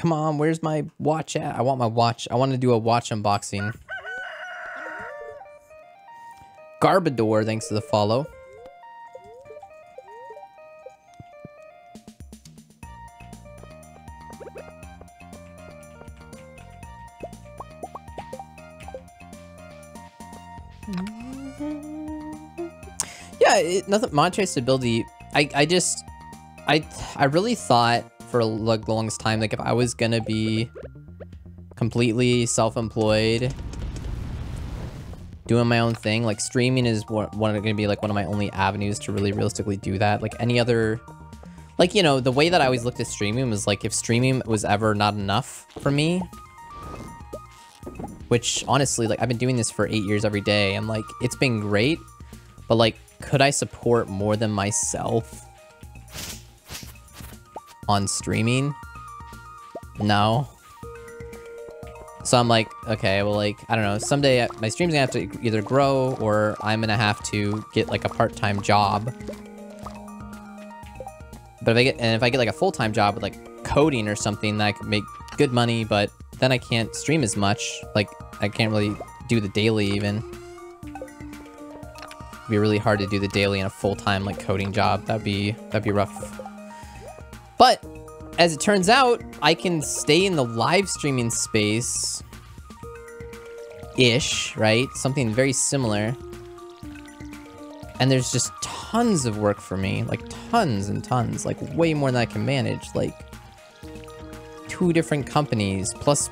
Come on, where's my watch at? I want my watch. I want to do a watch unboxing. Garbador, thanks to the follow. Yeah, it, nothing monetary stability. I I just I I really thought for like the longest time. Like if I was gonna be completely self-employed doing my own thing like streaming is one, one gonna be like one of my only avenues to really realistically do that. Like any other like you know the way that I always looked at streaming was like if streaming was ever not enough for me which honestly like I've been doing this for eight years every day and like it's been great but like could I support more than myself on streaming? No. So I'm like, okay, well, like, I don't know. Someday my stream's gonna have to either grow or I'm gonna have to get like a part-time job. But if I get, and if I get like a full-time job with like coding or something, that I could make good money, but then I can't stream as much. Like, I can't really do the daily even. It'd be really hard to do the daily in a full-time like coding job. That'd be, that'd be rough. But as it turns out, I can stay in the live streaming space ish, right? Something very similar. And there's just tons of work for me, like tons and tons, like way more than I can manage. Like two different companies, plus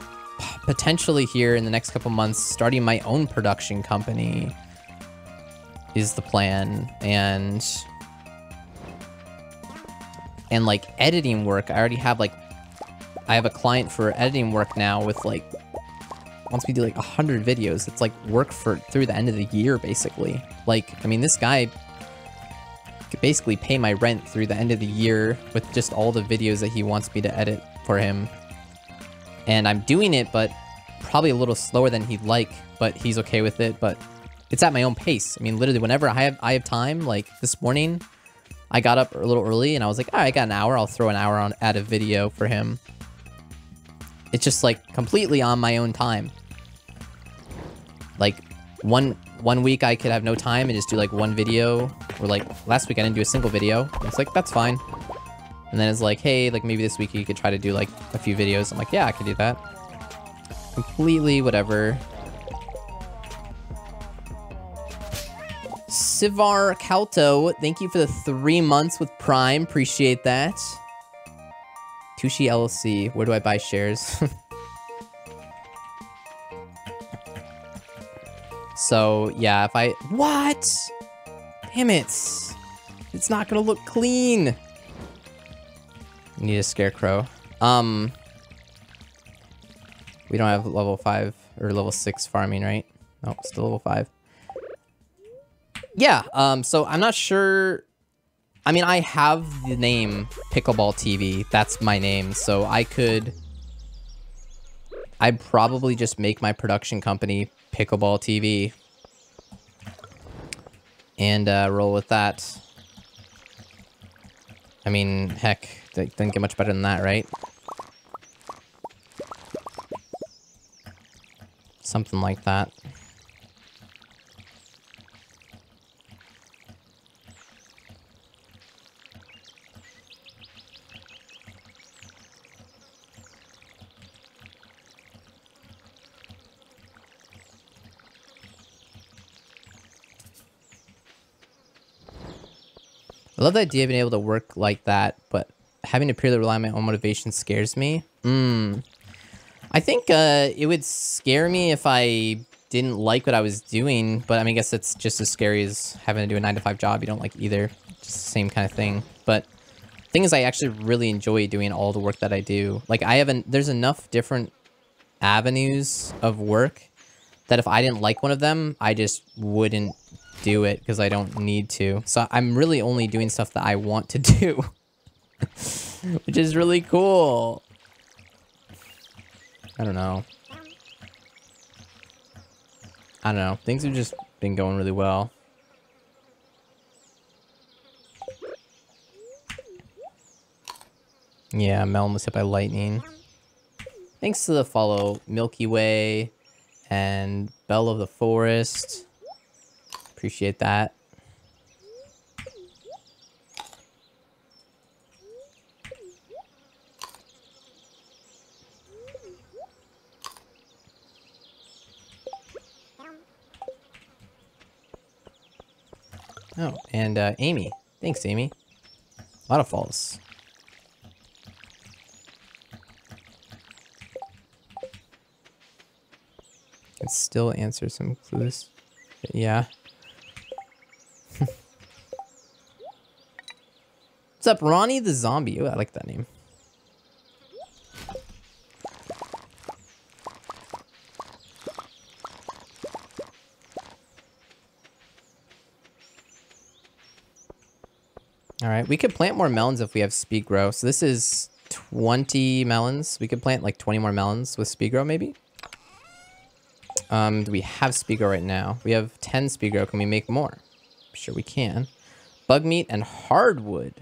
potentially here in the next couple months, starting my own production company is the plan. And and like editing work, I already have like, I have a client for editing work now with like, once we do like 100 videos, it's like work for through the end of the year, basically. Like, I mean, this guy could basically pay my rent through the end of the year with just all the videos that he wants me to edit for him. And I'm doing it, but probably a little slower than he'd like, but he's okay with it. But it's at my own pace. I mean, literally, whenever I have I have time, like this morning, I got up a little early and I was like, all right, I got an hour. I'll throw an hour on add a video for him. It's just like completely on my own time. Like one one week I could have no time and just do like one video. Or like last week I didn't do a single video. It's like, that's fine. And then it's like, hey, like maybe this week you could try to do like a few videos. I'm like, yeah, I could do that. Completely whatever. Sivar Calto, thank you for the three months with Prime. Appreciate that. Tooshi LLC, where do I buy shares? so, yeah, if I... What? Damn it. It's not gonna look clean. Need a scarecrow. Um... We don't have level 5 or level 6 farming, right? No, nope, still level 5 yeah, um, so I'm not sure. I mean, I have the name Pickleball TV. That's my name, so I could. I'd probably just make my production company Pickleball TV and uh, roll with that. I mean, heck, didn't get much better than that, right? Something like that. Love the idea of being able to work like that, but having to purely rely on my own motivation scares me. Hmm. I think uh, it would scare me if I didn't like what I was doing, but I mean, I guess it's just as scary as having to do a 9 to 5 job you don't like either. Just the same kind of thing. But thing is, I actually really enjoy doing all the work that I do. Like, I haven't, there's enough different avenues of work that if I didn't like one of them, I just wouldn't do it because I don't need to. So I'm really only doing stuff that I want to do. Which is really cool. I don't know. I don't know. Things have just been going really well. Yeah, Melon was hit by lightning. Thanks to the follow, Milky Way and Belle of the Forest. Appreciate that. Oh, and uh, Amy. Thanks, Amy. A lot of falls. Can still answer some clues. Yeah. Up, Ronnie the Zombie? Oh, I like that name. All right, we could plant more melons if we have speed grow. So this is 20 melons. We could plant like 20 more melons with speed grow maybe. Um, do we have speed grow right now? We have 10 speed grow. Can we make more? Sure we can. Bug meat and hardwood.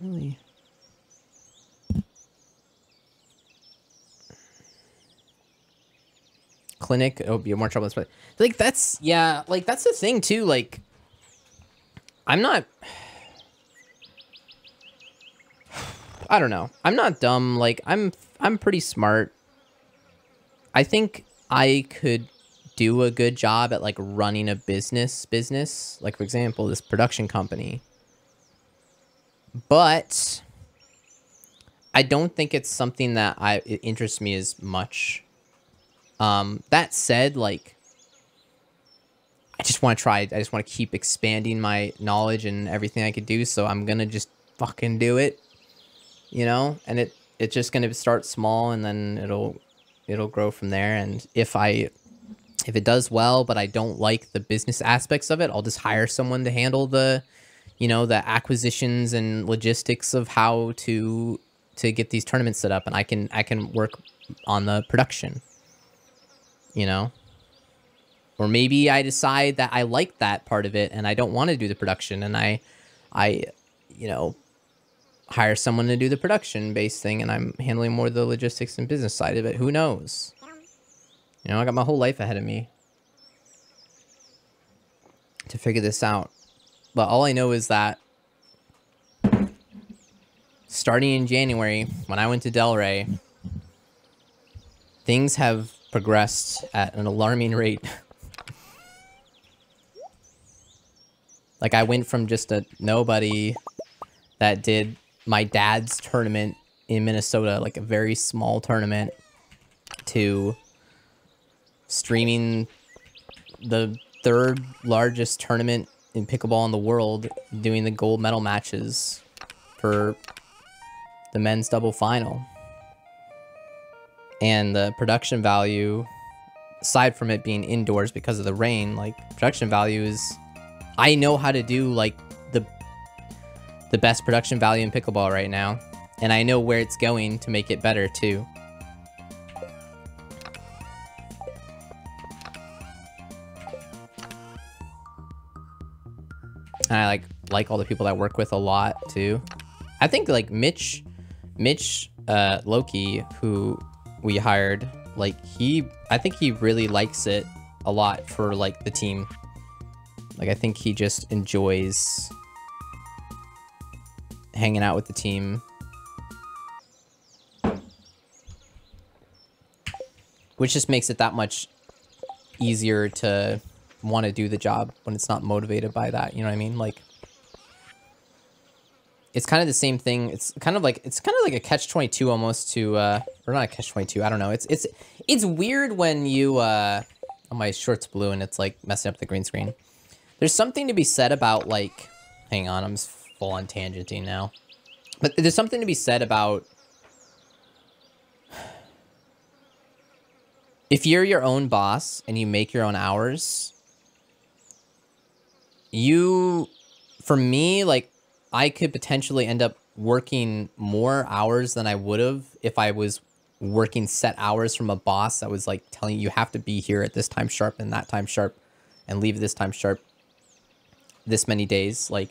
Really... Clinic. Oh, be more trouble. Like that's yeah. Like that's the thing too. Like I'm not. I don't know. I'm not dumb. Like I'm I'm pretty smart. I think I could do a good job at like running a business business, like for example, this production company. But I don't think it's something that I it interests me as much. Um that said, like I just want to try. I just want to keep expanding my knowledge and everything I could do, so I'm to just fucking do it you know, and it it's just to start small and then it'll it'll grow from there. And if I if it does well, but I don't like the business aspects of it, I'll just hire someone to handle the you know the acquisitions and logistics of how to to get these tournaments set up and I can I can work on the production. You know? Or maybe I decide that I like that part of it and I don't want to do the production and I I you know hire someone to do the production based thing and I'm handling more of the logistics and business side of it. Who knows? You know, I got my whole life ahead of me to figure this out. But all I know is that starting in January, when I went to Delray, things have progressed at an alarming rate. like I went from just a nobody that did my dad's tournament in Minnesota, like a very small tournament, to streaming the third largest tournament in pickleball in the world, doing the gold medal matches for the men's double final. And the production value, aside from it being indoors because of the rain, like production value is, I know how to do like the the best production value in pickleball right now. And I know where it's going to make it better too. And I like like all the people that I work with a lot too. I think like Mitch, Mitch uh, Loki, who we hired, like he, I think he really likes it a lot for like the team. Like I think he just enjoys hanging out with the team. Which just makes it that much easier to want to do the job when it's not motivated by that, you know what I mean? Like it's kind of the same thing. It's kind of like it's kind of like a catch 22 almost to uh or not a catch 22. I don't know. It's it's it's weird when you uh oh, my short's blue and it's like messing up the green screen. There's something to be said about like hang on, I'm full on tangenting now. But there's something to be said about if you're your own boss and you make your own hours, you, for me, like, I could potentially end up working more hours than I would have if I was working set hours from a boss that was like telling you you have to be here at this time sharp and that time sharp and leave this time sharp this many days. Like,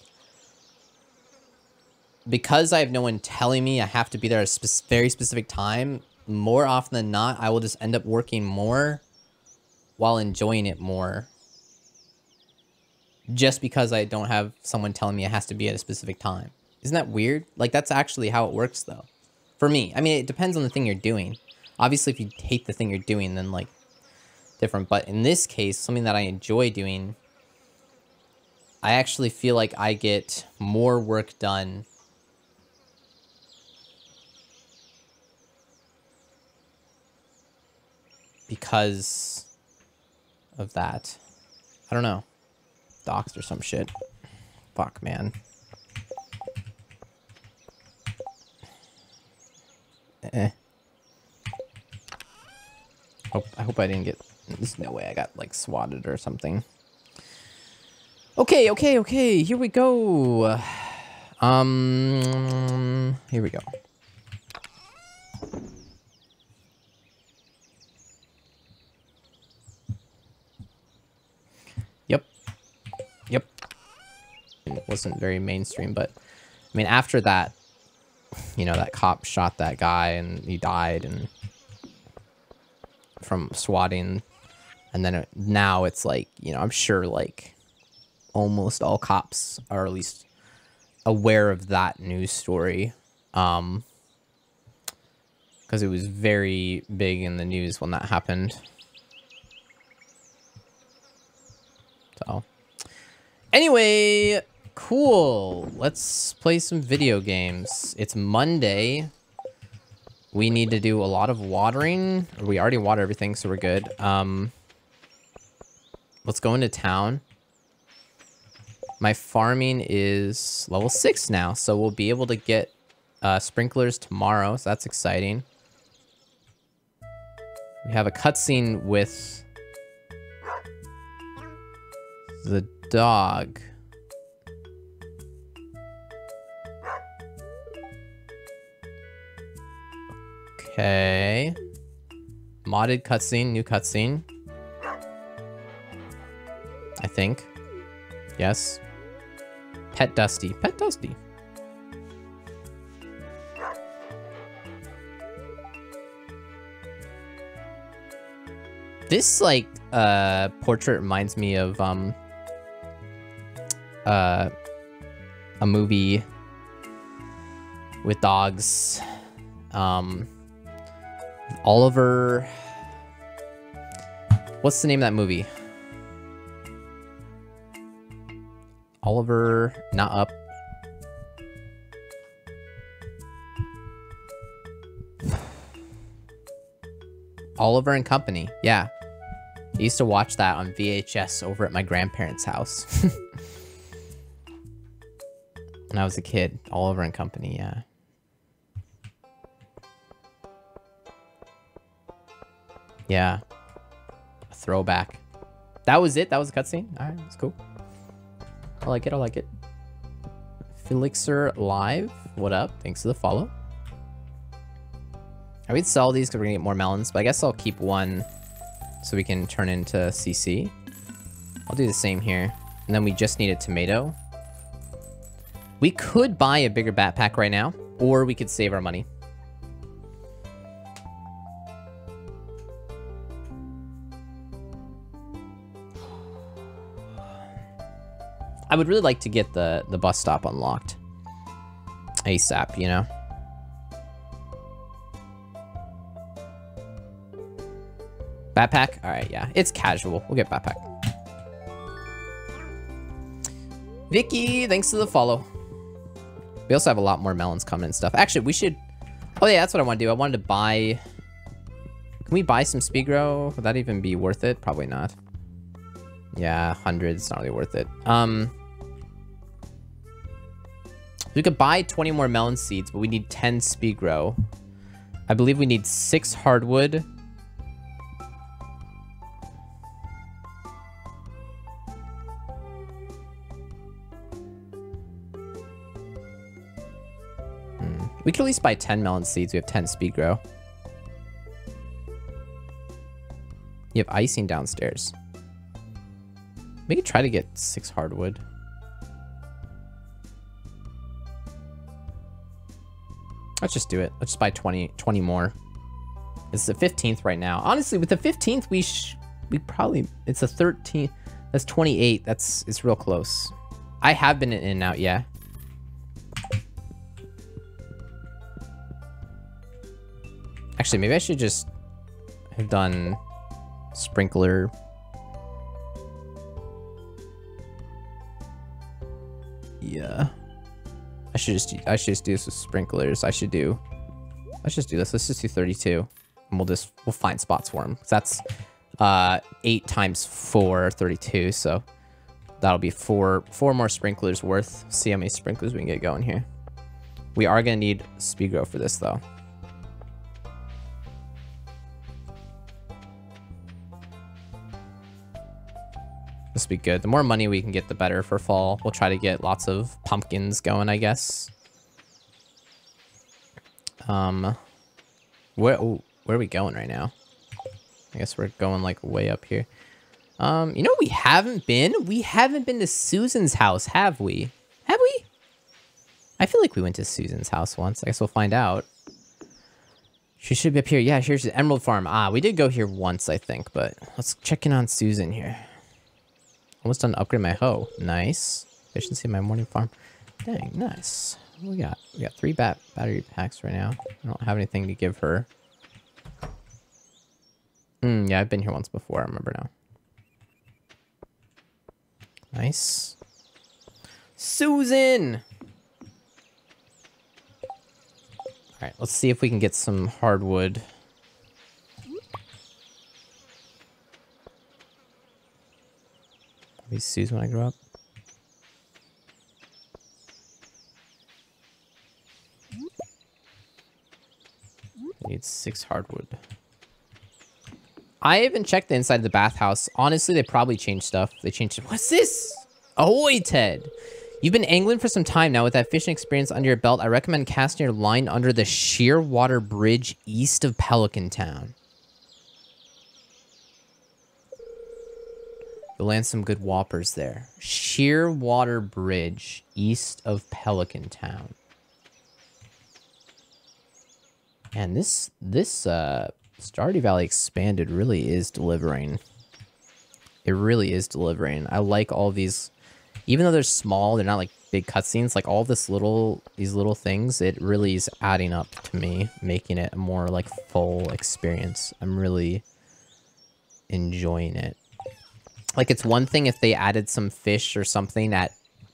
because I have no one telling me I have to be there at a spe very specific time, more often than not, I will just end up working more while enjoying it more. Just because I don't have someone telling me it has to be at a specific time. Isn't that weird? Like, that's actually how it works, though. For me. I mean, it depends on the thing you're doing. Obviously, if you hate the thing you're doing, then, like, different. But in this case, something that I enjoy doing, I actually feel like I get more work done because of that. I don't know. Doxed or some shit. Fuck, man. Eh. I hope I didn't get... There's no way I got, like, swatted or something. Okay, okay, okay. Here we go. Um, here we go. It wasn't very mainstream, but I mean, after that, you know, that cop shot that guy and he died and from swatting. And then it, now it's like, you know, I'm sure like almost all cops are at least aware of that news story. Um, because it was very big in the news when that happened. So, anyway, cool. Let's play some video games. It's Monday. We need to do a lot of watering. We already water everything, so we're good. Um, let's go into town. My farming is level 6 now, so we'll be able to get uh, sprinklers tomorrow, so that's exciting. We have a cutscene with the dog. Okay. Modded cutscene, new cutscene. I think. Yes. Pet Dusty. Pet Dusty. This, like, uh, portrait reminds me of, um, uh, a movie with dogs. Um, Oliver. What's the name of that movie? Oliver, not up. Oliver and Company. Yeah. I used to watch that on VHS over at my grandparents' house. when I was a kid. Oliver and Company, yeah. Yeah. A throwback. That was it? That was a cutscene? Alright, that's cool. I like it, I like it. Felixer Live, what up? Thanks for the follow. I would sell these because we're gonna get more melons, but I guess I'll keep one so we can turn into CC. I'll do the same here. And then we just need a tomato. We could buy a bigger backpack right now, or we could save our money. I would really like to get the, the bus stop unlocked. ASAP, you know? Backpack? Alright, yeah. It's casual. We'll get backpack. Vicky, thanks to the follow. We also have a lot more melons coming and stuff. Actually, we should... Oh, yeah, that's what I want to do. I wanted to buy... Can we buy some speed grow? Would that even be worth it? Probably not. Yeah, hundreds, not really worth it. Um, we could buy 20 more melon seeds, but we need 10 speed grow. I believe we need six hardwood. Hmm. We could at least buy 10 melon seeds. We have 10 speed grow. You have icing downstairs. We could try to get six hardwood. Let's just do it. Let's just buy 20, 20 more. It's the 15th right now. Honestly, with the 15th, we we probably it's a 13th. That's 28. That's it's real close. I have been in and out, yeah. Actually, maybe I should just have done sprinkler. Yeah. Should just I should just do this with sprinklers. I should do Let's just do this. Let's just do 32. And we'll just we'll find spots for them. That's uh 8 times 4, 32, so that'll be four four more sprinklers worth. See how many sprinklers we can get going here. We are gonna need speed grow for this though. Be good. The more money we can get, the better for fall. We'll try to get lots of pumpkins going, I guess. Um, where, ooh, where are we going right now? I guess we're going like way up here. Um, you know we haven't been? We haven't been to Susan's house, have we? Have we? I feel like we went to Susan's house once. I guess we'll find out. She should be up here. Yeah, here's the Emerald Farm. Ah, we did go here once, I think, but let's check in on Susan here. Almost done upgrade my hoe. Nice. Efficiency of my morning farm. Dang, nice. What we got? We got three bat battery packs right now. I don't have anything to give her. Hmm, yeah, I've been here once before. I remember now. Nice. Susan! Alright, let's see if we can get some hardwood. Be Susan when I grow up. Need six hardwood. I haven't checked the inside of the bathhouse. Honestly, they probably changed stuff. They changed. What's this? Ahoy, Ted. You've been angling for some time now. With that fishing experience under your belt, I recommend casting your line under the Shearwater Bridge east of Pelican Town. You'll land some good whoppers there. Shearwater Bridge east of Pelican Town. And this this uh, Stardew Valley Expanded really is delivering. It really is delivering. I like all these, even though they're small, they're not like big cutscenes. Like all this little these little things, it really is adding up to me, making it a more like full experience. I'm really enjoying it. Like it's one thing if they added some fish or something at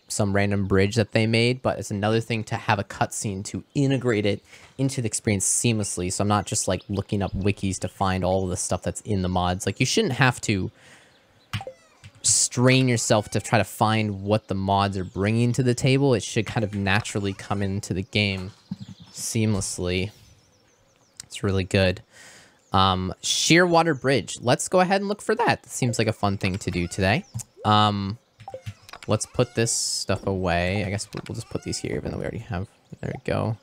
some random bridge that they made, but it's another thing to have a cutscene to integrate it into the experience seamlessly. So I'm not just like looking up wikis to find all the stuff that's in the mods. Like you shouldn't have to strain yourself to try to find what the mods are bringing to the table. It should kind of naturally come into the game seamlessly. It's really good. Um, Shearwater Bridge. Let's go ahead and look for that. seems like a fun thing to do today. Um, let's put this stuff away. I guess we'll just put these here, even though we already have. There we go.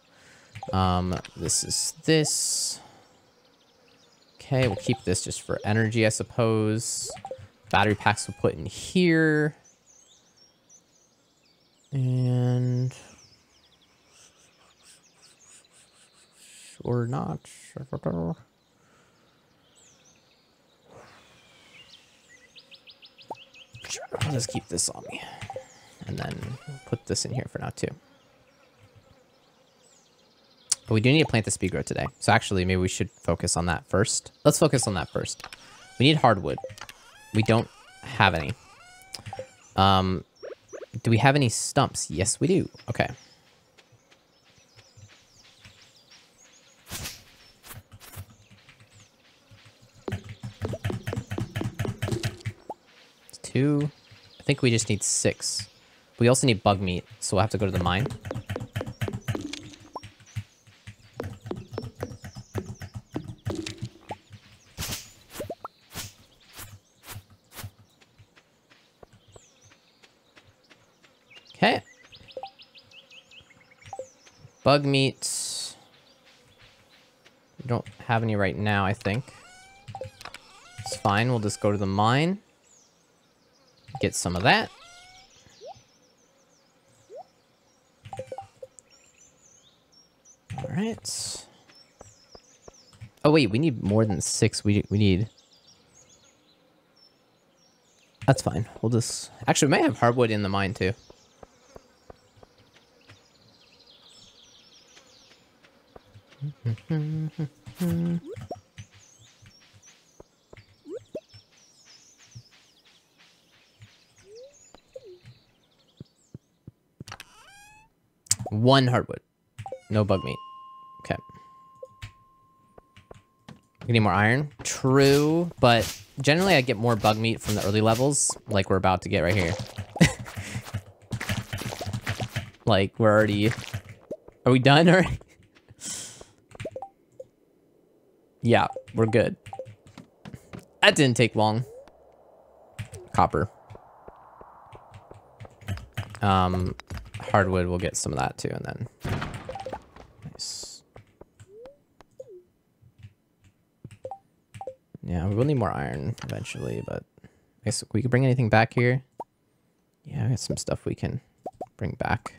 Um, this is this. Okay, we'll keep this just for energy, I suppose. Battery packs we'll put in here. And... Or not. I'll just keep this on me. And then put this in here for now, too. But we do need to plant the speed grow today. So actually, maybe we should focus on that first. Let's focus on that first. We need hardwood. We don't have any. Um, do we have any stumps? Yes, we do. Okay. Two. I think we just need six. We also need bug meat, so we'll have to go to the mine. Okay. Bug meat. We don't have any right now, I think. It's fine, we'll just go to the mine. Get some of that. All right. Oh wait, we need more than six. We we need. That's fine. We'll just actually we may have hardwood in the mine too. One hardwood. No bug meat. Okay. We need more iron. True, but generally I get more bug meat from the early levels, like we're about to get right here. like, we're already... Are we done already? yeah, we're good. That didn't take long. Copper. Um, hardwood, we'll get some of that too, and then... Nice. Yeah, we will need more iron eventually, but... I guess we could bring anything back here. Yeah, I got some stuff we can bring back.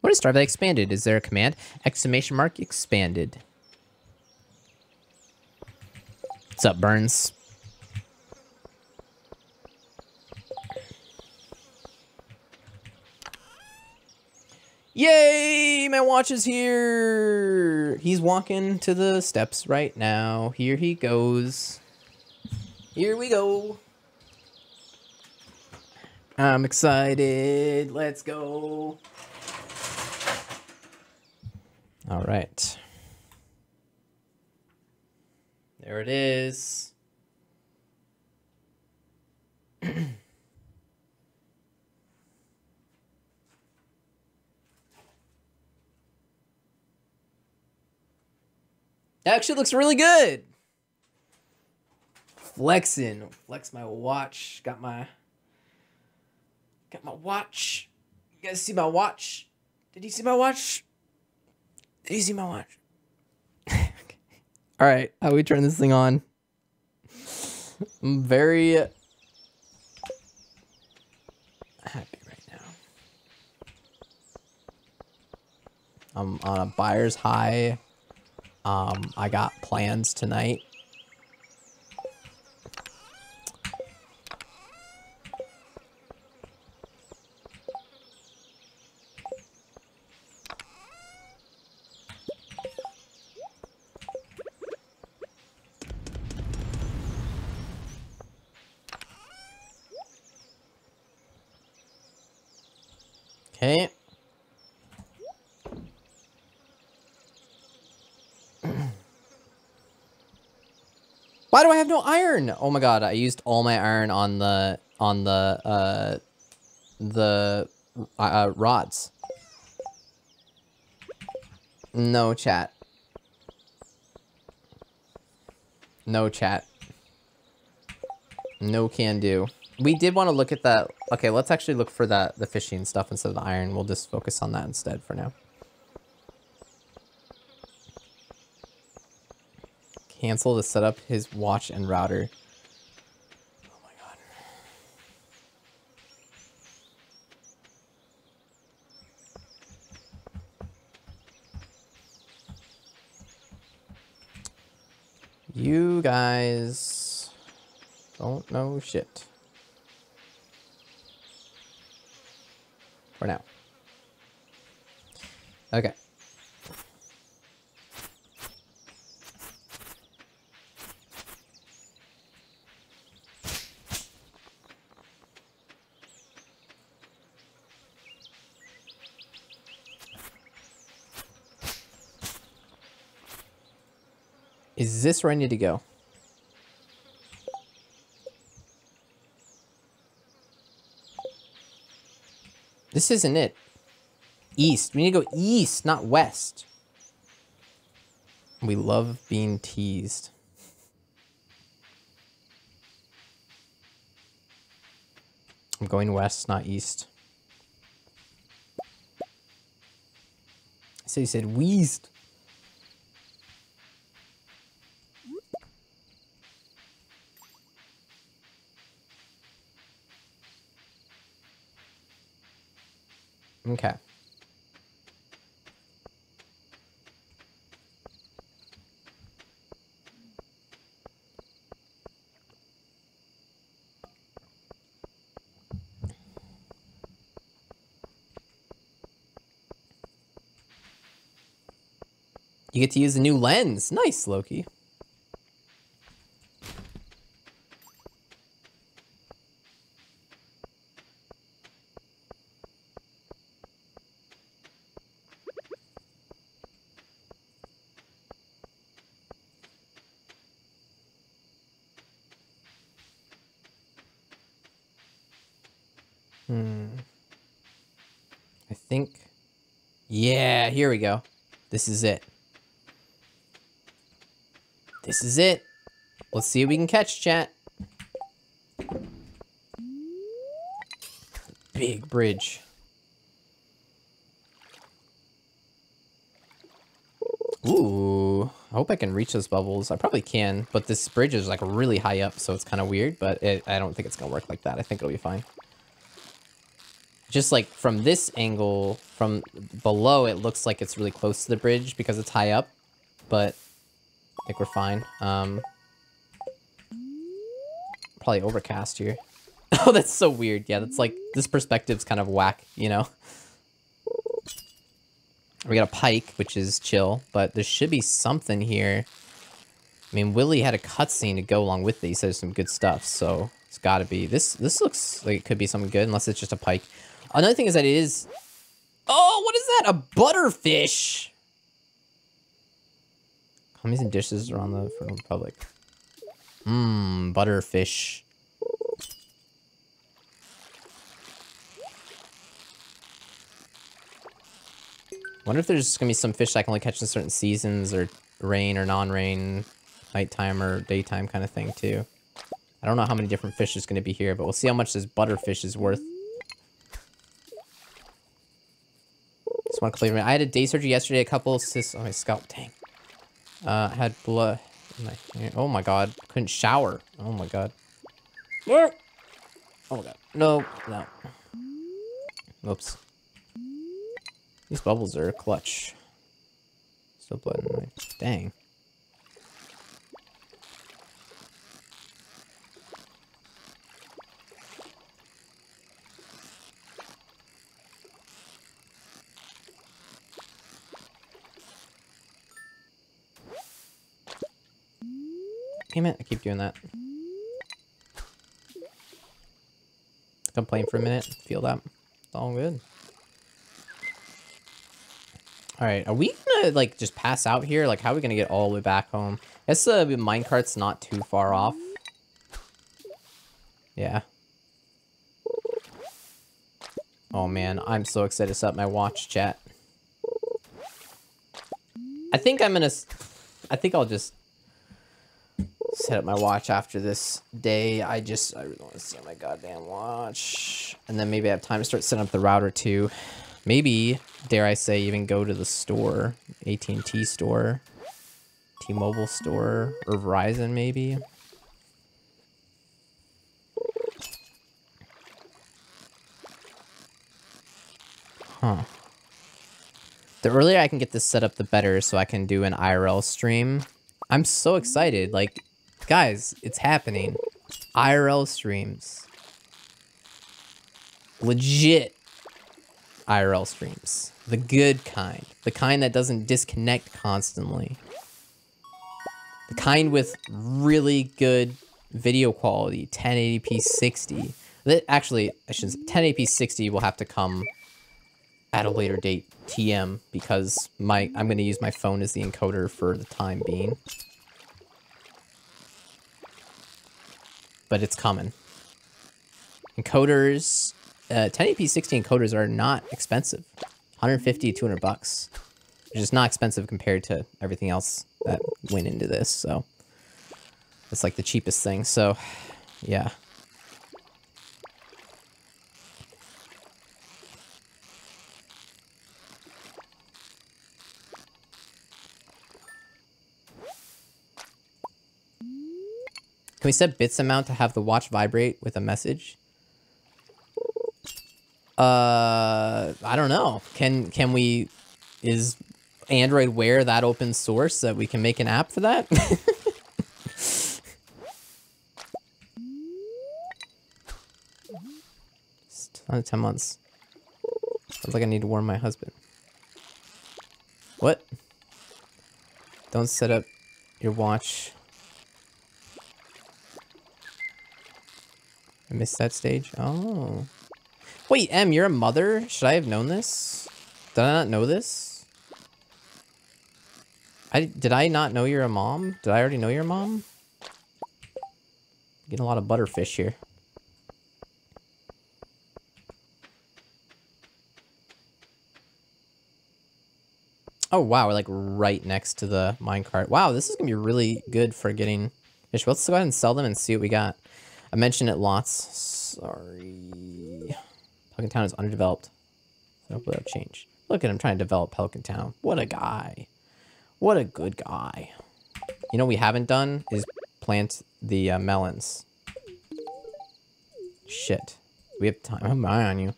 What is Stardew expanded? Is there a command? Exclamation mark expanded. What's up, Burns? Yay! My watch is here! He's walking to the steps right now. Here he goes. Here we go. I'm excited. Let's go. All right. There it is. That actually looks really good. Flexing. Flex my watch. Got my got my watch. You guys see my watch? Did you see my watch? Did you see my watch? All right, how we turn this thing on? I'm very happy right now. I'm on a buyer's high. Um, I got plans tonight. Okay. Why do I have no iron? Oh my god, I used all my iron on the on the uh the uh, uh rods. No chat. No chat. No can do. We did want to look at that. Okay, let's actually look for that the fishing stuff instead of the iron. We'll just focus on that instead for now. Cancel to set up his watch and router. Oh my god. You guys don't know shit. For now. Okay. Is this where I need to go? This isn't it. East. We need to go east, not west. We love being teased. I'm going west, not east. So you said west. Okay. You get to use a new lens. Nice, Loki. Hmm. I think. Yeah, here we go. This is it. This is it. Let's see if we can catch chat. Big bridge. Ooh, I hope I can reach those bubbles. I probably can, but this bridge is like really high up, so it's kind of weird, but it, I don't think it's to work like that. I think it'll be fine. Just like from this angle, from below, it looks like it's really close to the bridge because it's high up, but I think we're fine. Um, probably overcast here. oh, that's so weird. Yeah, that's like, this perspective's kind of whack, you know? We got a pike, which is chill, but there should be something here. I mean, Willy had a cutscene to go along with it. He said some good stuff, so it's got to be. This This looks like it could be something good, unless it's just a pike. Another thing is that it is... Oh, what is that? A butterfish! Commies and dishes are around the Republic. Mmm, butterfish. wonder if there's gonna be some fish I can only catch in certain seasons or rain or non-rain, nighttime or daytime kind of thing too. I don't know how many different fish is gonna be here, but we'll see how much this butterfish is worth. Clear I had a day surgery yesterday. A couple cysts on my scalp. Dang. Uh, had blood. My, oh my god. Couldn't shower. Oh my god. Oh my god. No. No. Whoops. These bubbles are clutch. Still blood in my... Dang. Damn it, I keep doing that. Complain for a minute, feel that. It's all good. Alright, are we gonna, like, just pass out here? Like, how are we gonna get all the way back home? I guess uh, the minecart's not too far off. Yeah. Oh man, I'm so excited to set my watch, chat. I think I'm gonna... I think I'll just set up my watch after this day. I just, I really want to set my goddamn watch. And then maybe I have time to start setting up the router too. Maybe, dare I say, even go to the store, AT&T store, T-Mobile store, or Verizon maybe. Huh. The earlier I can get this set up, the better, so I can do an IRL stream. I'm so excited. Like, Guys, it's happening. IRL streams. Legit IRL streams. The good kind. The kind that doesn't disconnect constantly. The kind with really good video quality, 1080p 60. That actually, I should say, 1080p 60 will have to come at a later date, TM, because my I'm going to use my phone as the encoder for the time being. But it's common. Encoders, uh, 1080p 60 encoders are not expensive. 150, 200 bucks. Which is not expensive compared to everything else that went into this, so. It's like the cheapest thing, so, yeah. Can we set bits amount to have the watch vibrate with a message? Uh, I don't know. Can can we? Is Android Wear that open source that we can make an app for that? It's 10 months. Sounds like I need to warn my husband. What? Don't set up your watch. I missed that stage. Oh. Wait, M, you're a mother? Should I have known this? Did I not know this? I did I not know you're a mom? Did I already know you're a mom? Getting a lot of butterfish here. Oh wow, we're like right next to the minecart. Wow, this is gonna be really good for getting fish. Let's go ahead and sell them and see what we got. I mentioned it lots. Sorry. Pelican Town is underdeveloped. I hope that'll change. Look at him trying to develop Pelican Town. What a guy. What a good guy. You know we haven't done is plant the uh, melons. Shit. We have time. I'm eye on you.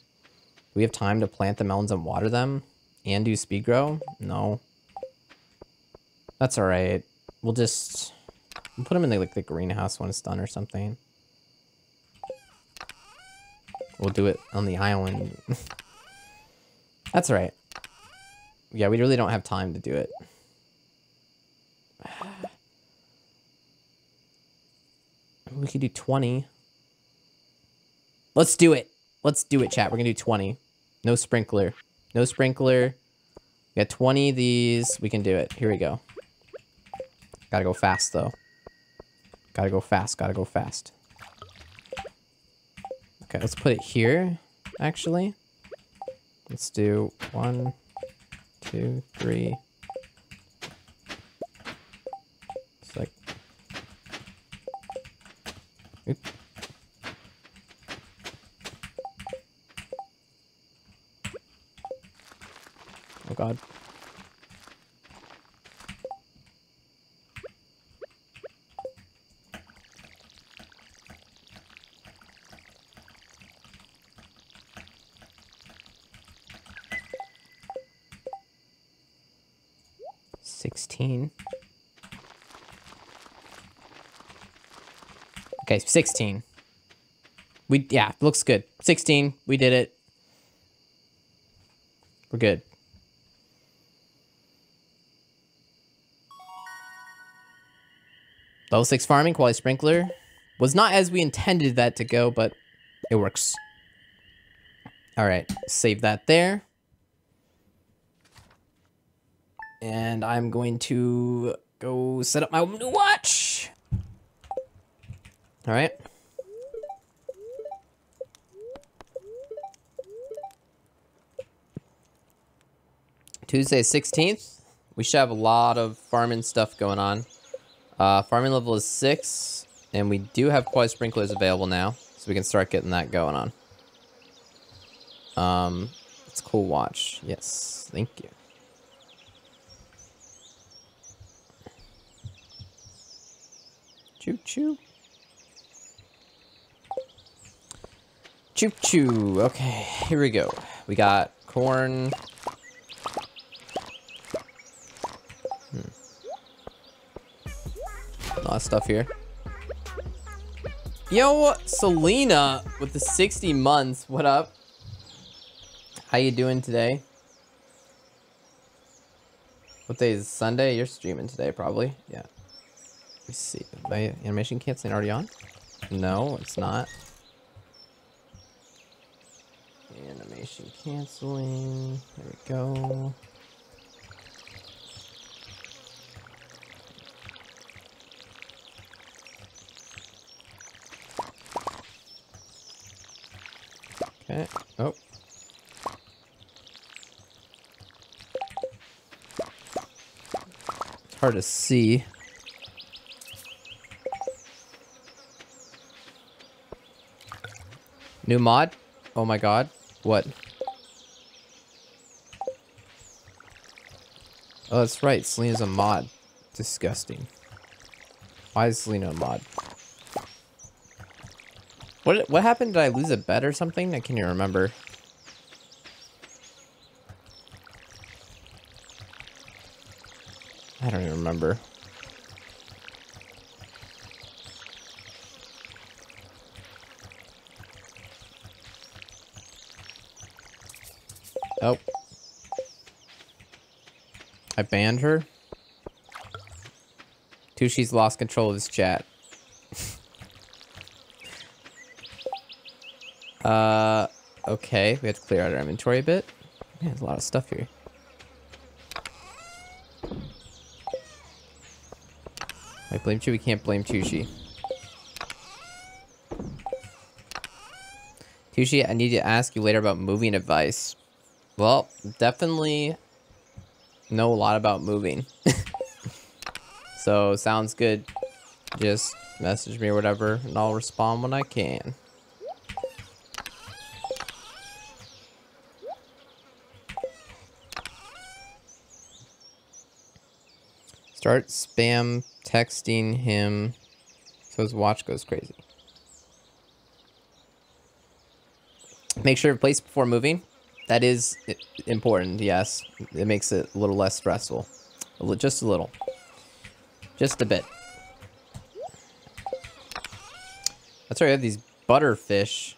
we have time to plant the melons and water them? And do speed grow? No. That's alright. We'll just we'll put them in the, like the greenhouse when it's done or something. We'll do it on the island. That's right. Yeah, we really don't have time to do it. We could do 20. Let's do it. Let's do it, chat. We're to do 20. No sprinkler. No sprinkler. We got 20 of these. We can do it. Here we go. Gotta go fast, though. Gotta go fast. Gotta go fast. Okay, let's put it here, actually. Let's do one, two, three. It's like... Oop. Oh god. Okay, sixteen. We yeah, looks good. Sixteen. We did it. We're good. Level 6 farming, quality sprinkler. Was not as we intended that to go, but it works. Alright, save that there. And I'm going to go set up my new watch. Alright. Tuesday 16th. We should have a lot of farming stuff going on. Uh, farming level is 6, and we do have quality sprinklers available now, so we can start getting that going on. Um, it's cool watch. Yes, thank you. Choo choo choo. Choo. Okay, here we go. We got corn, hmm. A lot of stuff here. Yo, Selena with the 60 months. What up? How you doing today? What day is Sunday? You're streaming today, probably. Yeah. Let me see. My animation canceling already on? No, it's not. Animation canceling. There we go. Okay. Oh. It's hard to see. New mod? Oh my god. What? Oh, that's right. Selena's a mod. Disgusting. Why is Selena a mod? What what happened? Did I lose a bet or something? I can't even remember. I banned her. Tooshi's lost control of his chat. uh, okay. We have to clear out our inventory a bit. Man, there's a lot of stuff here. I blame you. We can't blame Tooshi. Tooshi, I need to ask you later about moving advice. Well, definitely know a lot about moving. so, sounds good. Just message me or whatever, and I'll respond when I can. Start spam texting him so his watch goes crazy. Make sure to place before moving. That is important, yes. It makes it a little less stressful. Just a little. Just a bit. That's right, I have these butterfish.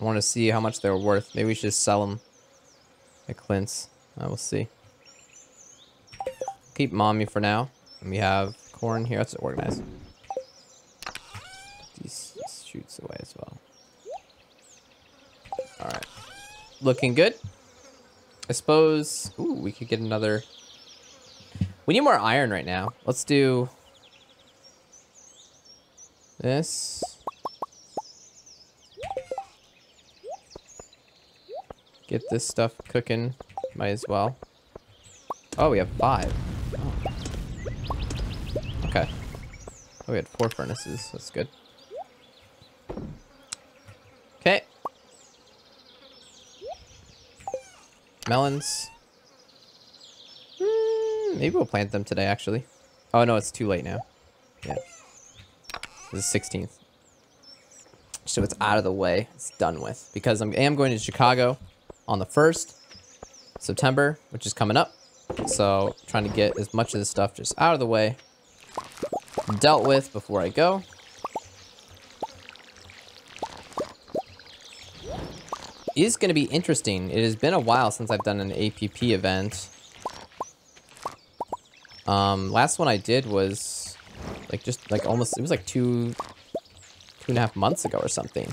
I want to see how much they're worth. Maybe we should just sell them at Clint's. Uh, I will see. Keep mommy for now. And we have corn here. Let's organize. These shoots away as well. Alright. Looking good. I suppose... Ooh, we could get another... We need more iron right now. Let's do... This. Get this stuff cooking. Might as well. Oh, we have five. Oh. Okay. Oh, we had four furnaces. That's good. Melons. Mm, maybe we'll plant them today, actually. Oh, no, it's too late now. Yeah. This is 16th. So it's out of the way. It's done with. Because I am going to Chicago on the 1st September, which is coming up. So trying to get as much of this stuff just out of the way. Dealt with before I go. Is going to be interesting. It has been a while since I've done an APP event. Um, last one I did was like just like almost, it was like two, two and a half months ago or something.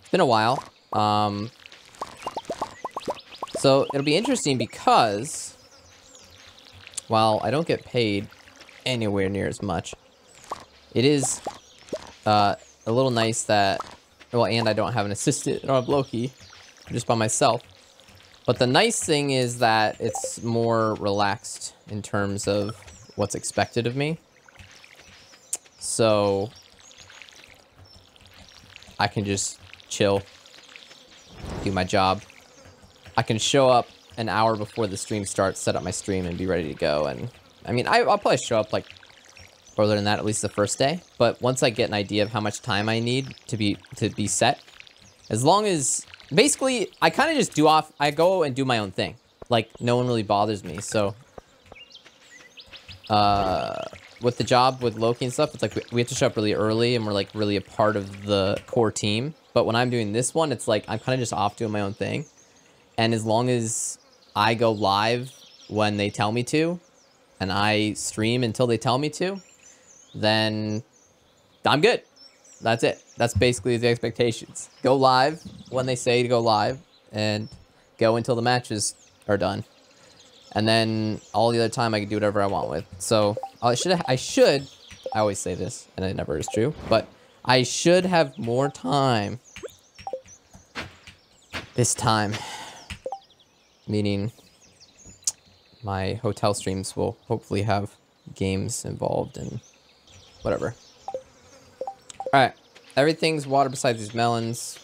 It's been a while. Um, so it'll be interesting because while I don't get paid anywhere near as much, it is uh, a little nice that, well, and I don't have an assistant, I don't have Loki just by myself. But the nice thing is that it's more relaxed in terms of what's expected of me. So I can just chill, do my job. I can show up an hour before the stream starts, set up my stream, and be ready to go. And I mean, I, will probably show up like further than that, at least the first day. But once I get an idea of how much time I need to be to be set, as long as basically, I kind of just do off, I go and do my own thing. Like, no one really bothers me, so. Uh, with the job with Loki and stuff, it's like we, we have to show up really early and we're like really a part of the core team. But when I'm doing this one, it's like I'm kind of just off doing my own thing. And as long as I go live when they tell me to, and I stream until they tell me to, then I'm good. That's it. That's basically the expectations. Go live when they say to go live and go until the matches are done. And then all the other time I can do whatever I want with. So I should, I should, I always say this and it never is true, but I should have more time this time. Meaning my hotel streams will hopefully have games involved and whatever. Alright. Everything's water besides these melons.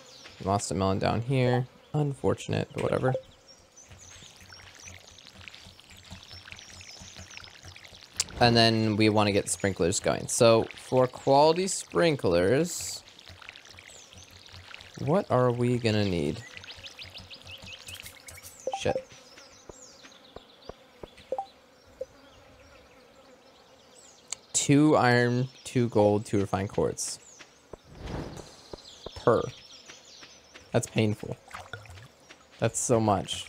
Lost a melon down here. Unfortunate, but whatever. And then we want to get sprinklers going. So for quality sprinklers, what are we going to need? Shit. two iron, two gold, two refined quartz. Per. That's painful. That's so much.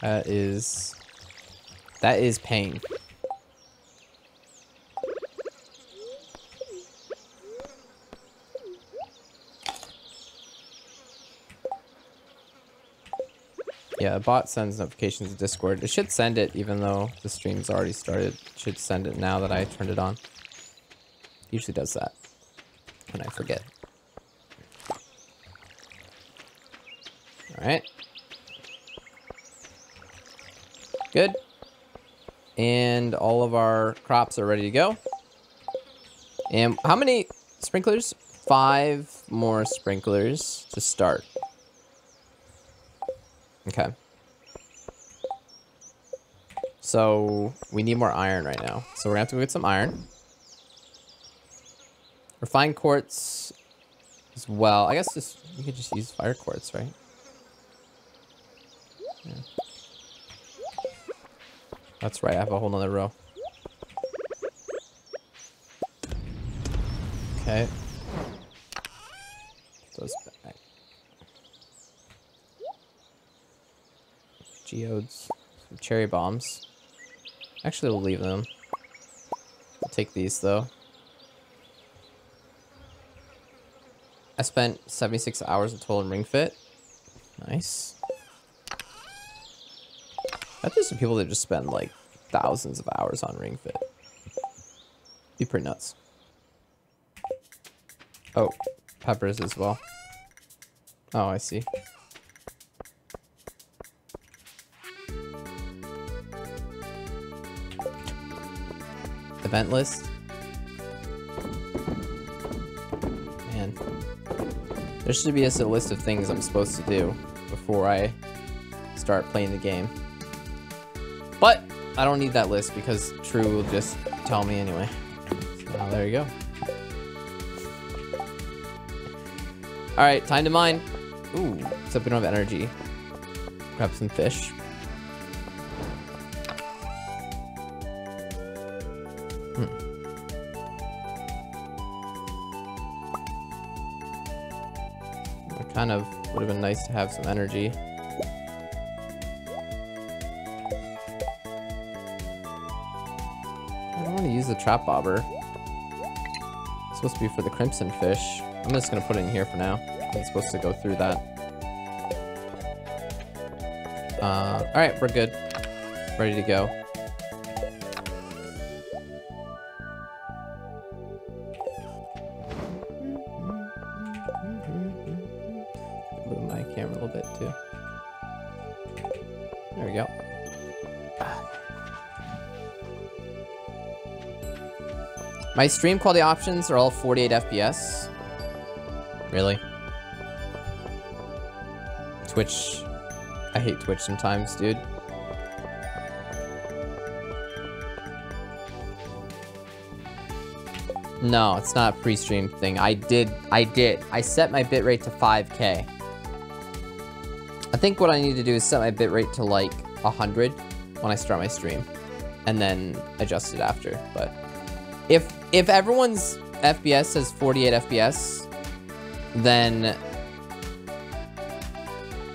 That is... That is pain. Yeah, bot sends notifications to Discord. It should send it even though the stream's already started. It should send it now that I turned it on. Usually does that when I forget. Alright. Good. And all of our crops are ready to go. And how many sprinklers? Five more sprinklers to start. Okay. So, we need more iron right now. So we're gonna have to go get some iron. Refined quartz as well. I guess just you could just use fire quartz, right? Yeah. That's right, I have a whole nother row. Okay. Those back. Geodes. Some cherry bombs. Actually, we'll leave them. I'll take these, though. I spent 76 hours in total in Ring Fit. Nice. I think some people that just spend like thousands of hours on Ring Fit. Be pretty nuts. Oh, peppers as well. Oh, I see. Event list. Man. There should be a list of things I'm supposed to do before I start playing the game. But I don't need that list because True will just tell me anyway. So there you go. Alright, time to mine. Ooh, except we don't have energy. Grab some fish. Kind of would have been nice to have some energy. I don't want to use the trap bobber. It's supposed to be for the crimson fish. I'm just gonna put it in here for now. I'm supposed to go through that. Uh, alright, we're good. Ready to go. My stream quality options are all 48 FPS. Really? Twitch. I hate Twitch sometimes, dude. No, it's not a pre-stream thing. I did, I did. I set my bitrate to 5k. I think what I need to do is set my bitrate to like 100 when I start my stream. And then adjust it after, but... If if everyone's FPS says 48 FPS, then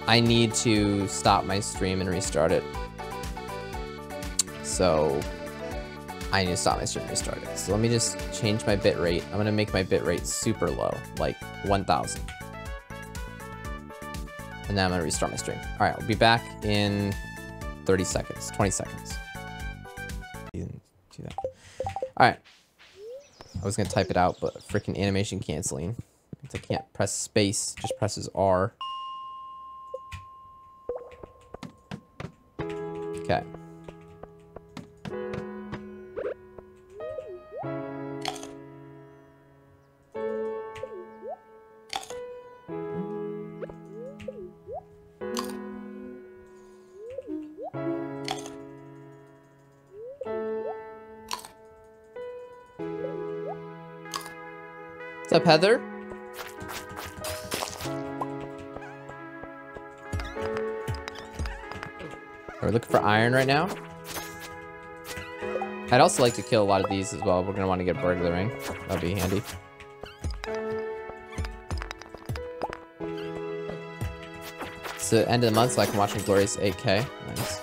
I need to stop my stream and restart it. So I need to stop my stream and restart it. So let me just change my bit rate. I'm gonna make my bit rate super low, like 1000. And then I'm gonna restart my stream. All right, I'll be back in 30 seconds, 20 seconds. All right. I was gonna type it out, but freaking animation canceling. I can't press space, just presses R. Okay. Up, Heather? We're looking for iron right now. I'd also like to kill a lot of these as well. We're gonna want to get Bird of the burglaring. That'd be handy. It's the end of the month, so I can watch a Glorious 8K. Nice.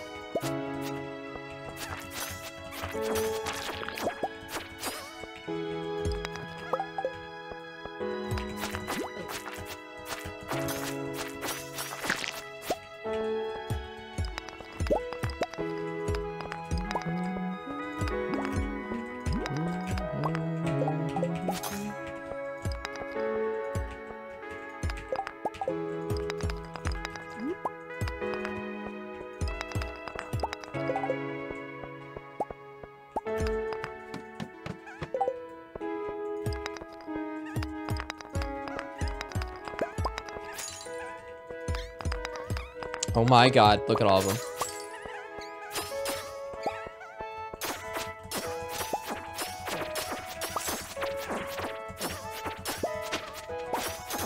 My god, look at all of them.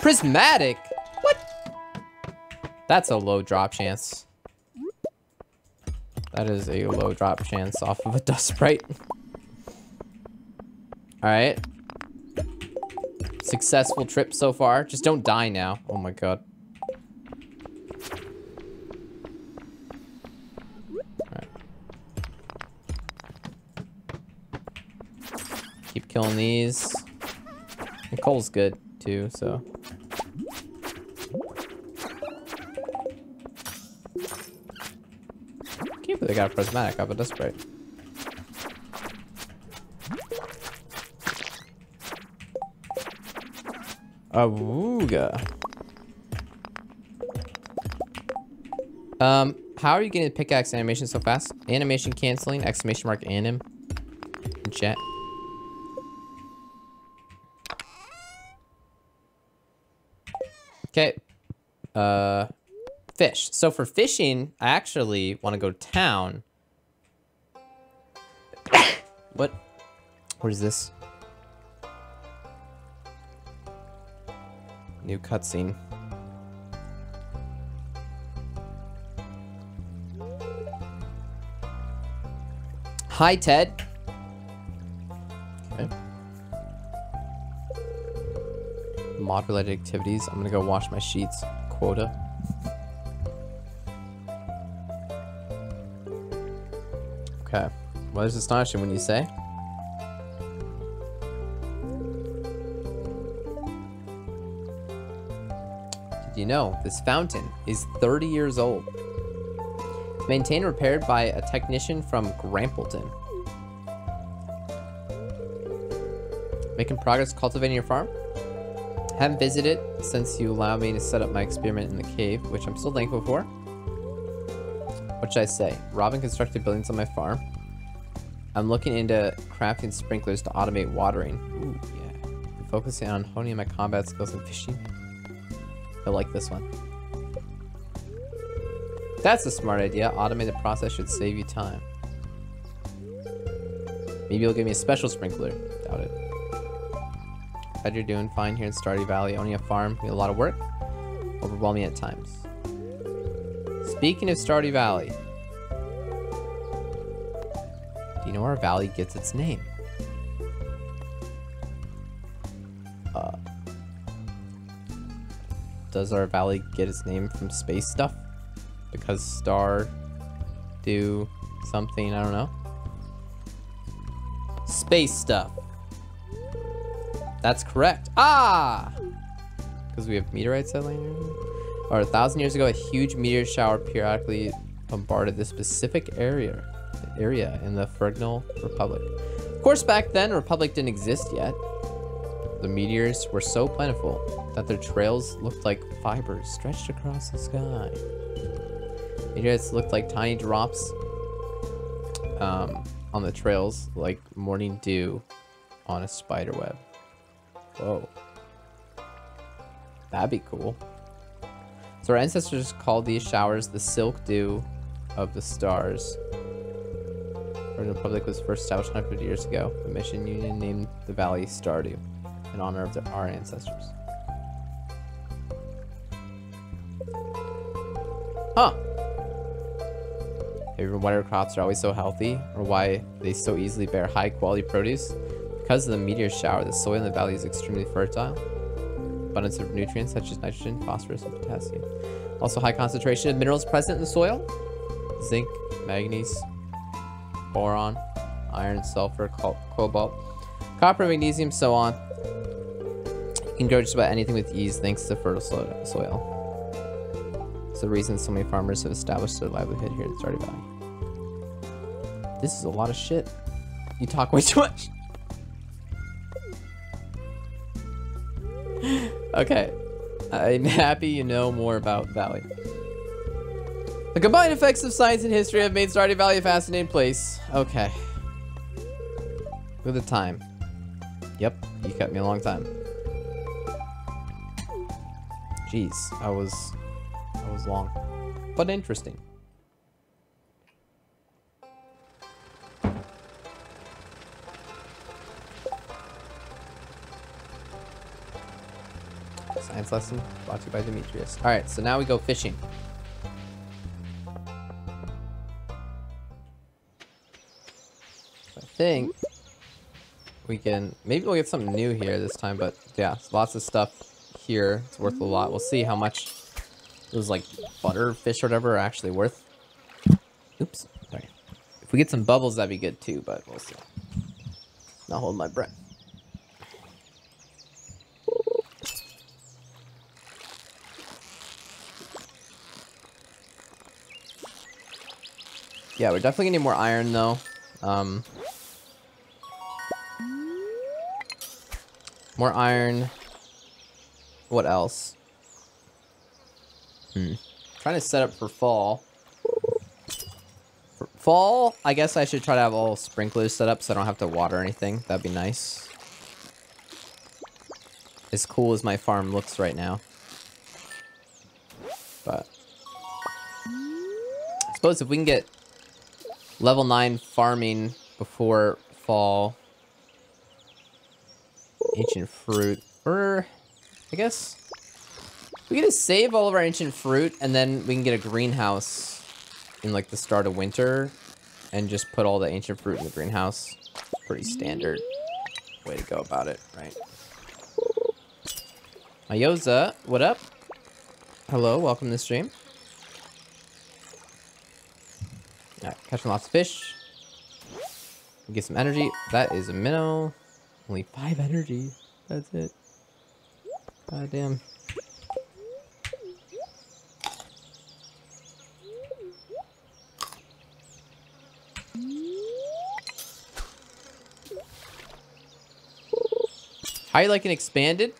Prismatic? What? That's a low drop chance. That is a low drop chance off of a dust sprite. Alright. Successful trip so far. Just don't die now. Oh my god. Killing these. And coal's good too, so. Can't believe they got a prismatic up a dust sprite. Awooga. Um, how are you getting the pickaxe animation so fast? Animation canceling, exclamation mark anim. Uh, fish. So for fishing, I actually want to go to town. what? What is this? New cutscene. Hi, Ted. Okay. Mod related activities. I'm gonna go wash my sheets. Quota. Okay. What is astonishing when you say? Did you know this fountain is 30 years old? Maintained and repaired by a technician from Grampleton. Making progress cultivating your farm? Haven't visited since you allowed me to set up my experiment in the cave, which I'm still thankful for. What should I say? Robin constructed buildings on my farm. I'm looking into crafting sprinklers to automate watering. Ooh, yeah. I'm focusing on honing my combat skills and fishing. I like this one. That's a smart idea. Automated process should save you time. Maybe you'll give me a special sprinkler. Doubt it. Glad you're doing fine here in Stardew Valley. Owning a farm a lot of work. Overwhelming at times. Speaking of Stardew Valley. Do you know where our valley gets its name? Uh, does our valley get its name from space stuff? Because star do something, I don't know. Space stuff. That's correct. Ah! Because we have meteorites settling Or a thousand years ago, a huge meteor shower periodically bombarded this specific area area in the Ferngill Republic. Of course, back then, Republic didn't exist yet. The meteors were so plentiful that their trails looked like fibers stretched across the sky. Meteorites looked like tiny drops um, on the trails, like morning dew on a spider web. Whoa. That'd be cool. So our ancestors called these showers the silk dew of the stars. When the Republic was first established 150 years ago. The Mission Union named the valley Stardew in honor of the, our ancestors. Huh. Even why our crops are always so healthy, or why they so easily bear high quality produce? Because of the meteor shower, the soil in the valley is extremely fertile. Abundance of nutrients such as nitrogen, phosphorus, and potassium. Also high concentration of minerals present in the soil. Zinc, manganese, boron, iron, sulfur, cobalt, copper, magnesium, so on. You can grow just about anything with ease thanks to fertile soil. It's the reason so many farmers have established their livelihood here at Stardew Valley. This is a lot of shit. You talk way too much. Okay. I'm happy you know more about Valley. The combined effects of science and history have made Stardew Valley a fascinating place. Okay. With the time. Yep, you kept me a long time. Jeez, I was... I was long. But interesting. Science lesson brought to you by Demetrius. Alright, so now we go fishing. I think we can, maybe we'll get something new here this time, but yeah, lots of stuff here. It's worth a lot. We'll see how much those like butter fish or whatever are actually worth. Oops, sorry. If we get some bubbles, that'd be good too, but we'll see. Not hold my breath. Yeah, we're definitely gonna need more iron though. Um, more iron. What else? Hmm. Trying to set up for fall. For fall, I guess I should try to have all sprinklers set up so I don't have to water anything. That'd be nice. As cool as my farm looks right now. But... I suppose if we can get level 9 farming before fall... Ancient fruit. Or... I guess we can just save all of our ancient fruit and then we can get a greenhouse in like the start of winter and just put all the ancient fruit in the greenhouse. Pretty standard way to go about it, right? Mayoza, what up? Hello, welcome to the stream. Catching lots of fish. Get some energy. That is a minnow. Only five energy. That's it. God damn. How you liking expanded?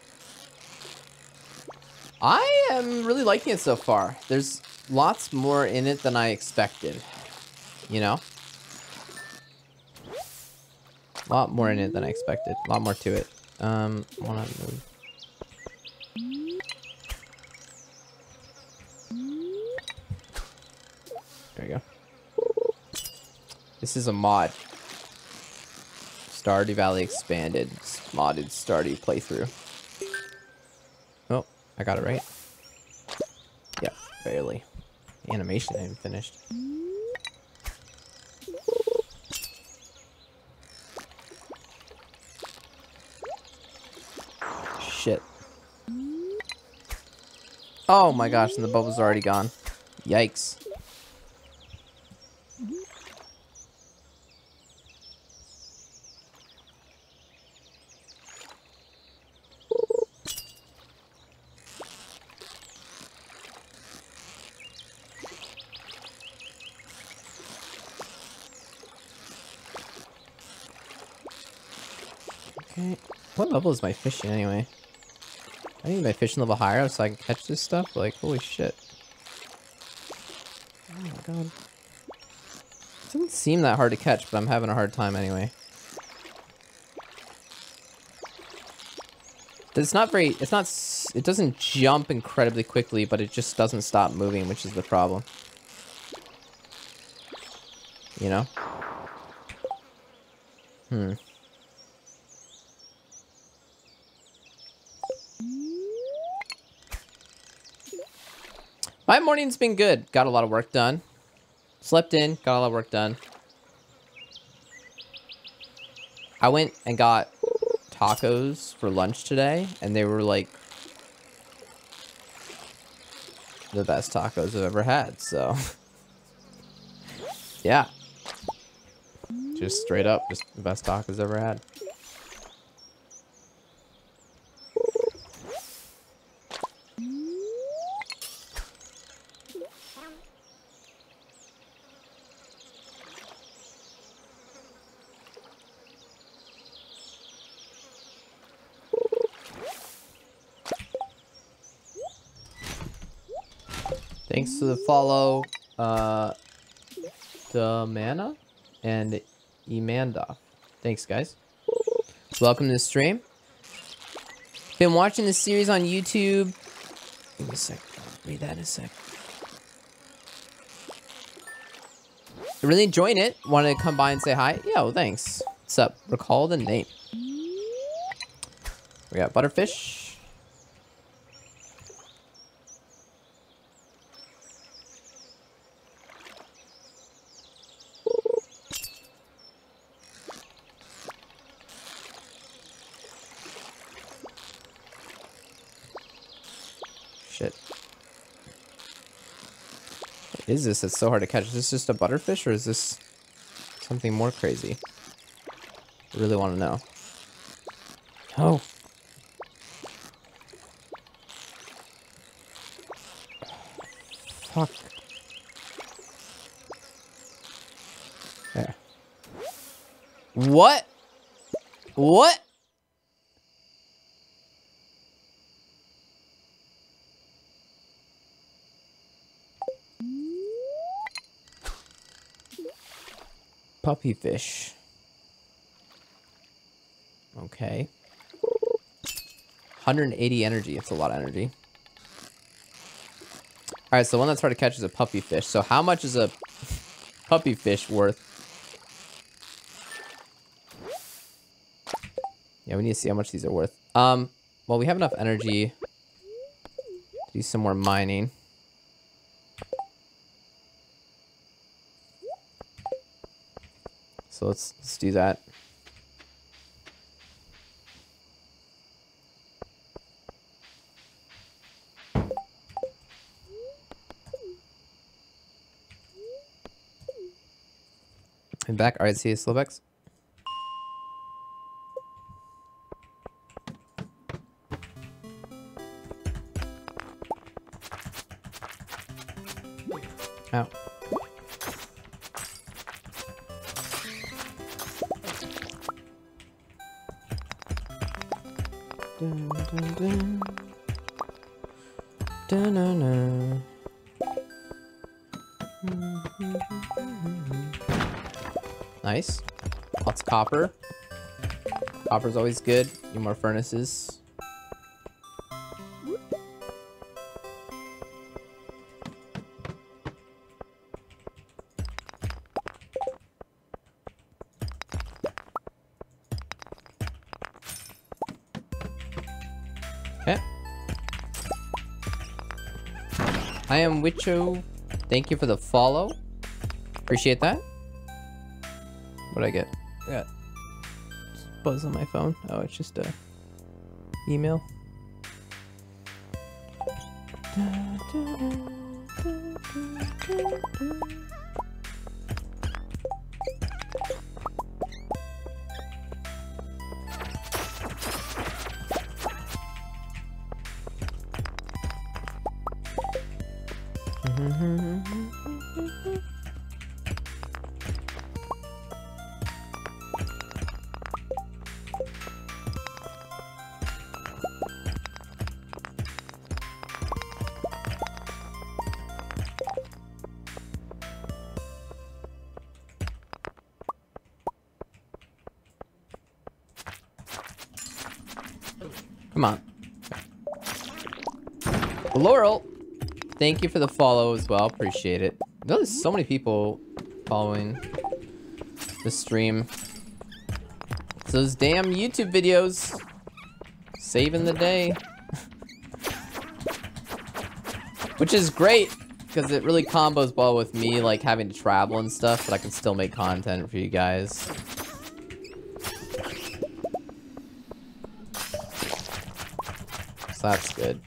I am really liking it so far. There's lots more in it than I expected. You know? A lot more in it than I expected. A lot more to it. Um, wanna move. There you go. This is a mod. Stardew Valley Expanded. Modded Stardew playthrough. Oh, I got it right. Yeah, barely. Animation ain't finished. Shit. Oh my gosh, and the bubble's already gone. Yikes. Okay. What level is my fishing anyway? I need my fishing level higher so I can catch this stuff. Like, holy shit. Oh my god. It doesn't seem that hard to catch, but I'm having a hard time anyway. It's not very, it's not, it doesn't jump incredibly quickly, but it just doesn't stop moving, which is the problem. You know? Hmm. My morning's been good. Got a lot of work done. Slept in, got a lot of work done. I went and got tacos for lunch today, and they were like the best tacos I've ever had, so yeah. Just straight up, just the best tacos I've ever had. Thanks to the follow, uh, the mana and Emanda. Thanks, guys. Welcome to the stream. Been watching this series on YouTube. Give me a sec. Read that in a sec. Really enjoying it. Wanted to come by and say hi. Yo, thanks. What's up? Recall the name. We got Butterfish. Is this It's so hard to catch? Is this just a butterfish or is this something more crazy? I really want to know. Oh. Fuck. There. What? What? Puppy fish. Okay. 180 energy. It's a lot of energy. Alright, so the one that's hard to catch is a puppy fish. So how much is a puppy fish worth? Yeah, we need to see how much these are worth. Um, well, we have enough energy to do some more mining. So let's, let's do that. And back. All right, see you, Slobex. Nice. Lots of copper. Copper's always good. Need more furnaces. I am Wicho. Thank you for the follow. Appreciate that. What did I get? I got buzz on my phone. Oh, it's just a email. Da, da, thank you for the follow as well. Appreciate it. There's so many people following the stream. Those damn YouTube videos. Saving the day. Which is great. because it really combos well with me, like, having to travel and stuff, but I can still make content for you guys. So that's good.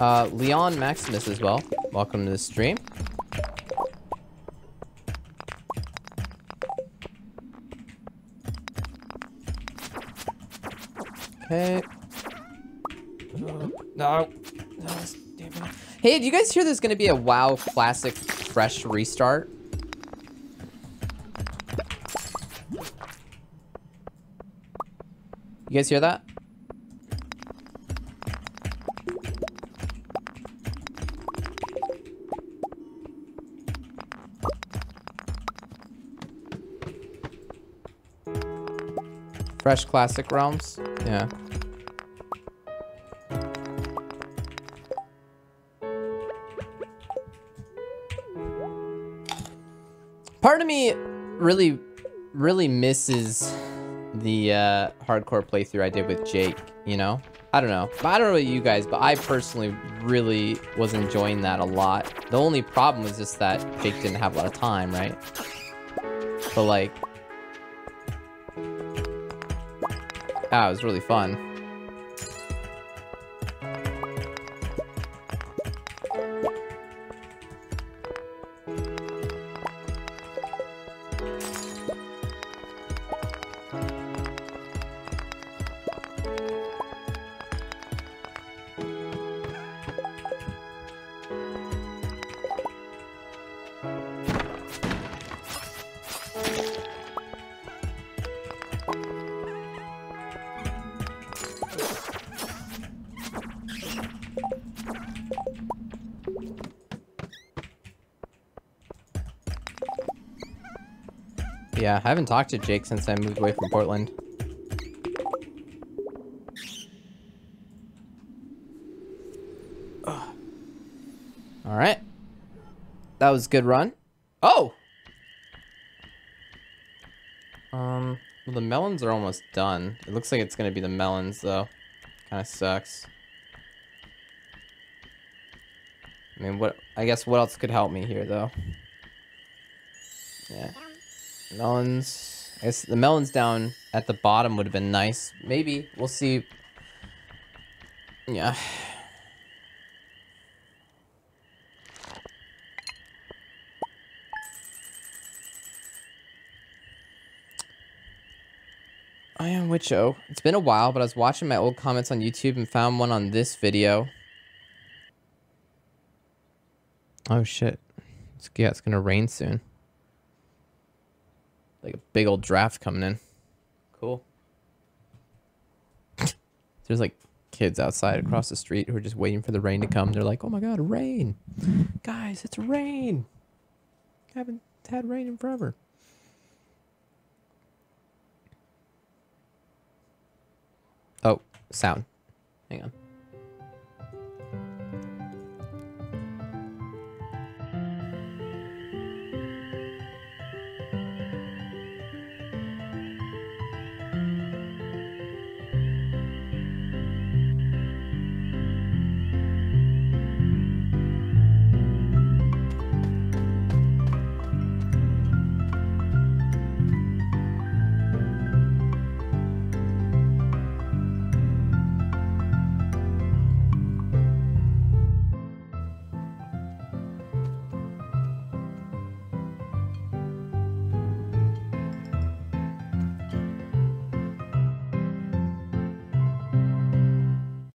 Uh, Leon Maximus as well. Welcome to the stream. Okay. No. No. Hey, do you guys hear there's gonna be a WoW Classic fresh restart? You guys hear that? Fresh Classic Realms? Yeah. Part of me really, really misses the uh, hardcore playthrough I did with Jake, you know? I don't know. I don't know about you guys, but I personally really was enjoying that a lot. The only problem was just that Jake didn't have a lot of time, right? But like... Ah, it was really fun. I haven't talked to Jake since I moved away from Portland. All right. That was good run. Oh! Um, well, the melons are almost done. It looks like it's going to be the melons, though. Kind of sucks. I mean, what? I guess what else could help me here, though? Yeah. Melons. The melons down at the bottom would have been nice. Maybe. We'll see. Yeah. I am Witcho. It's been a while, but I was watching my old comments on YouTube and found one on this video. Oh shit. It's, yeah, it's gonna rain soon. Like a big old draft coming in. Cool. There's like kids outside across the street who are just waiting for the rain to come. They're like, oh my god, rain. Guys, it's rain. I haven't had rain in forever. Oh, sound. Hang on.